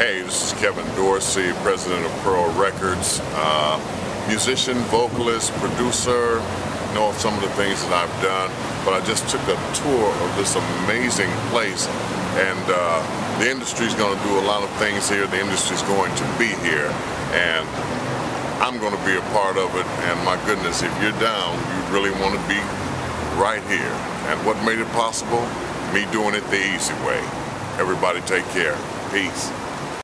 Hey, this is Kevin Dorsey, president of Pearl Records, uh, musician, vocalist, producer, know some of the things that I've done, but I just took a tour of this amazing place and uh, the industry's going to do a lot of things here. The industry's going to be here and I'm going to be a part of it and my goodness, if you're down, you really want to be right here. And what made it possible? Me doing it the EZ Way. Everybody take care. Peace.